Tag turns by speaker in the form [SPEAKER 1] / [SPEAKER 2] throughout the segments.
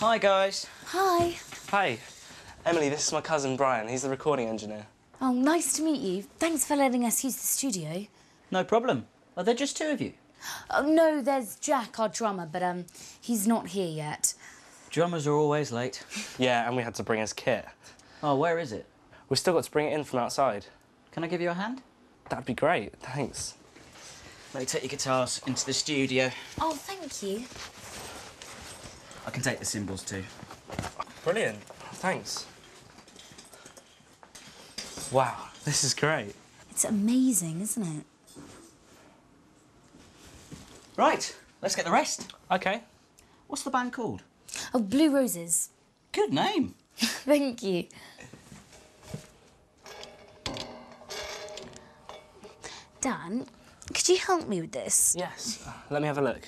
[SPEAKER 1] Hi, guys.
[SPEAKER 2] Hi.
[SPEAKER 3] Hi. Emily, this is my cousin Brian. He's the recording engineer.
[SPEAKER 2] Oh, nice to meet you. Thanks for letting us use the studio.
[SPEAKER 1] No problem. Are there just two of you?
[SPEAKER 2] Oh, no, there's Jack, our drummer, but um, he's not here yet.
[SPEAKER 1] Drummers are always late.
[SPEAKER 3] Yeah, and we had to bring his kit.
[SPEAKER 1] Oh, where is it?
[SPEAKER 3] We've still got to bring it in from outside.
[SPEAKER 1] Can I give you a hand?
[SPEAKER 3] That'd be great, thanks.
[SPEAKER 1] Let me take your guitars into the studio.
[SPEAKER 2] Oh, thank you.
[SPEAKER 1] I can take the cymbals too.
[SPEAKER 3] Brilliant, thanks. Wow, this is great.
[SPEAKER 2] It's amazing, isn't it?
[SPEAKER 1] Right, let's get the rest.
[SPEAKER 3] Okay.
[SPEAKER 1] What's the band called?
[SPEAKER 2] Oh, Blue Roses.
[SPEAKER 1] Good name.
[SPEAKER 2] Thank you. Dan, could you help me with this?
[SPEAKER 3] Yes, let me have a look.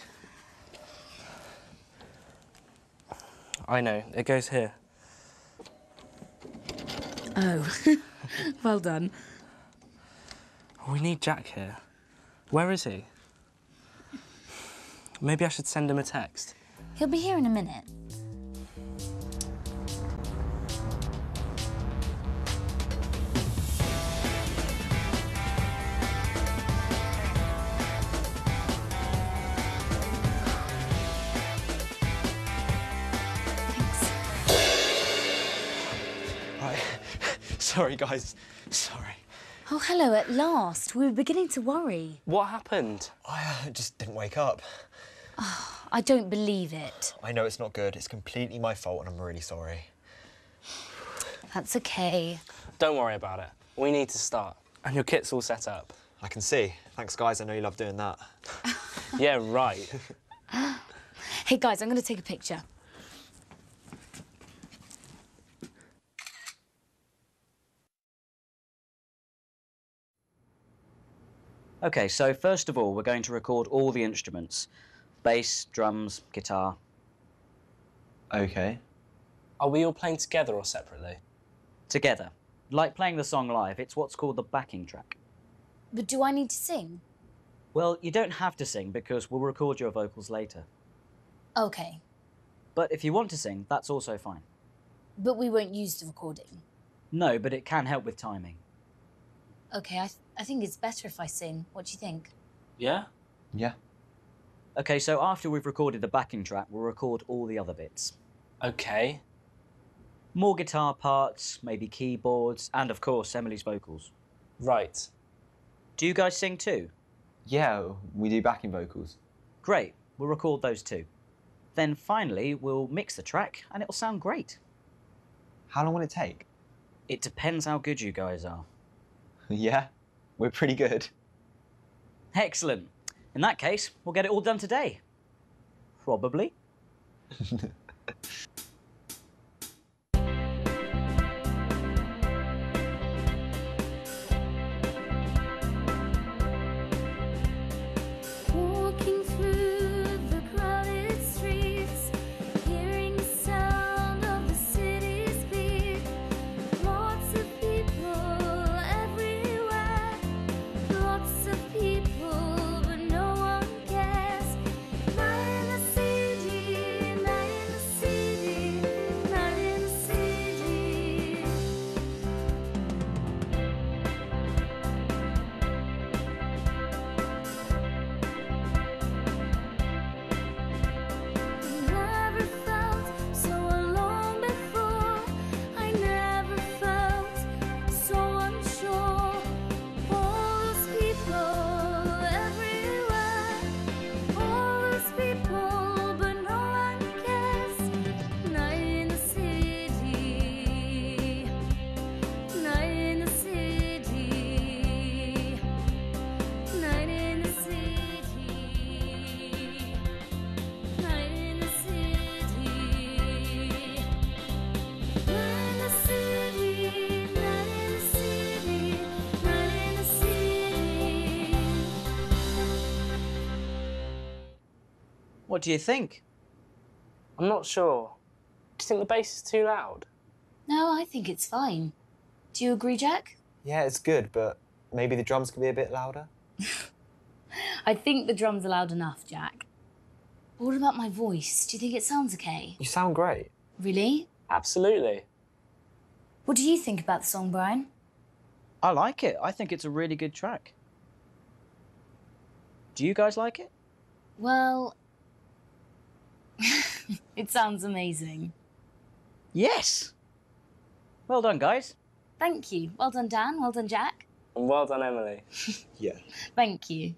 [SPEAKER 3] I know, it goes here.
[SPEAKER 2] Oh, well done.
[SPEAKER 3] We need Jack here. Where is he? Maybe I should send him a text.
[SPEAKER 2] He'll be here in a minute.
[SPEAKER 4] Right. Sorry, guys. Sorry.
[SPEAKER 2] Oh, hello, at last. We were beginning to worry.
[SPEAKER 3] What happened?
[SPEAKER 4] I uh, just didn't wake up.
[SPEAKER 2] I don't believe it.
[SPEAKER 4] I know it's not good. It's completely my fault, and I'm really sorry.
[SPEAKER 2] That's okay.
[SPEAKER 3] Don't worry about it. We need to start. And your kit's all set up.
[SPEAKER 4] I can see. Thanks, guys. I know you love doing that.
[SPEAKER 3] Yeah, right.
[SPEAKER 2] Hey, guys, I'm going to take a picture.
[SPEAKER 1] Okay, so first of all, we're going to record all the instruments. Bass, drums, guitar.
[SPEAKER 4] Okay.
[SPEAKER 3] Are we all playing together or separately?
[SPEAKER 1] Together. Like playing the song live, it's what's called the backing track.
[SPEAKER 2] But do I need to sing?
[SPEAKER 1] Well, you don't have to sing because we'll record your vocals later.
[SPEAKER 2] Okay.
[SPEAKER 1] But if you want to sing, that's also fine.
[SPEAKER 2] But we won't use the recording.
[SPEAKER 1] No, but it can help with timing.
[SPEAKER 2] Okay, I, th- I think it's better if I sing. What do you think?
[SPEAKER 3] Yeah?
[SPEAKER 4] Yeah.
[SPEAKER 1] Okay, so after we've recorded the backing track, we'll record all the other bits.
[SPEAKER 3] Okay.
[SPEAKER 1] More guitar parts, maybe keyboards, and of course, Emily's vocals.
[SPEAKER 3] Right.
[SPEAKER 1] Do you guys sing too?
[SPEAKER 5] Yeah, we do backing vocals.
[SPEAKER 1] Great, we'll record those too. Then finally, we'll mix the track and it'll sound great.
[SPEAKER 5] How long will it take?
[SPEAKER 1] It depends how good you guys are.
[SPEAKER 5] yeah, we're pretty good.
[SPEAKER 1] Excellent. In that case, we'll get it all done today. Probably. What do you think?
[SPEAKER 3] I'm not sure. Do you think the bass is too loud?
[SPEAKER 2] No, I think it's fine. Do you agree, Jack?
[SPEAKER 4] Yeah, it's good, but maybe the drums could be a bit louder.
[SPEAKER 2] I think the drums are loud enough, Jack. What about my voice? Do you think it sounds okay?
[SPEAKER 4] You sound great.
[SPEAKER 2] Really?
[SPEAKER 3] Absolutely.
[SPEAKER 2] What do you think about the song, Brian?
[SPEAKER 1] I like it. I think it's a really good track. Do you guys like it?
[SPEAKER 2] Well, it sounds amazing.
[SPEAKER 1] Yes. Well done, guys.
[SPEAKER 2] Thank you. Well done, Dan. Well done, Jack.
[SPEAKER 3] And well done, Emily.
[SPEAKER 4] Yeah.
[SPEAKER 2] Thank you.